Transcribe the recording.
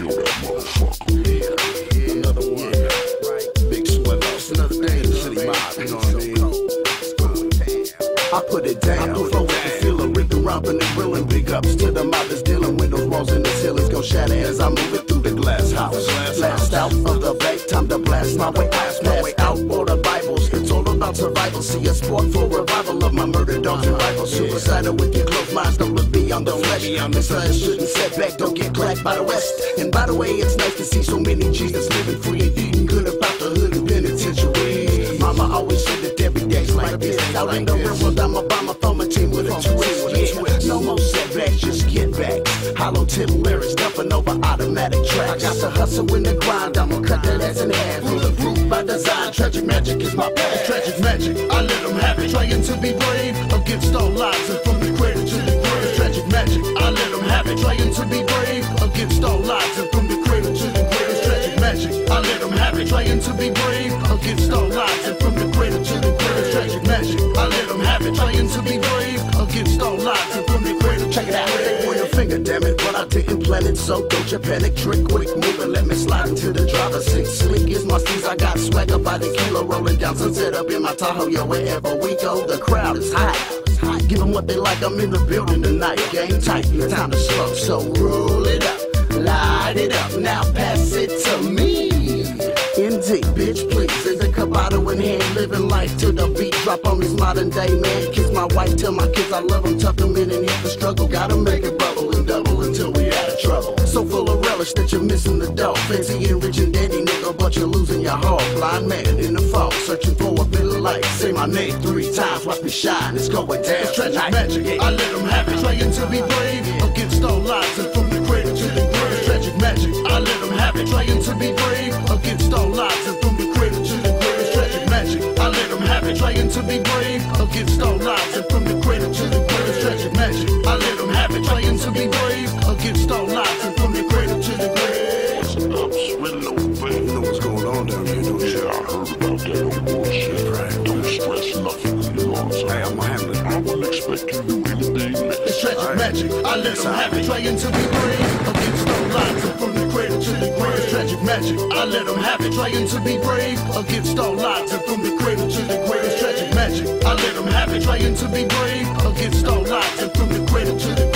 kill that motherfucker. Yeah, another one. InnerCityMob, you know what I mean? I put it down. I can flow with the feeling, ripping, robbing, and grilling. Big ups to the mob that's dealing. Windows, walls, and the ceilings go shatter as I move it through the glass house. Blast out of the back, time to blast my way out survival. See a sport for revival of my murder dogs and rivals. Suicidal with your closed minds. Don't look beyond the flesh. This life shouldn't set back. Don't get clapped by the West. And by the way, it's nice to see so many G's that's living free and eating good about the hood and penitentiary. Mama always said that every day's like this. Out in the real world, I'm a bomber my team with a twist. Hollow tip lyrics, dumping over automatic tracks. I got to hustle in the grind, I'ma cut that ass in half. Bulletproof by design, tragic magic is my path. Tragic magic, I let them have it. But I didn't plan it. So don't you panic, trick, quick move and let me slide into the driver's seat. Slick is my steez, I got swagger by the kilo rolling down sunset up in my Tahoe. Yo, wherever we go, the crowd is hot. Give them what they like, I'm in the building tonight. Game tight, time to slow. So roll it up, light it up, now pass in hand, living life to the beat. Drop on this modern day man. Kiss my wife, tell my kids I love them. Tuck them in and hit the struggle. Gotta make it bubble and double until we out of trouble. So full of relish that you're missing the dough. Fancy and rich and dandy nigga, but you're losing your heart. Blind man in the fog, searching for a bit of light. Say my name three times, watch me shine. It's going down. It's tragic magic. I let them have it. Trying to be brave to do anything. It's tragic magic. I let them have it. Trying to be brave against all odds and from the cradle to the grave. Tragic magic. I let them have it. Trying to be brave against all odds from the cradle to the grave. Tragic magic. I let them have it. Trying to be brave against all odds from the cradle to the grave.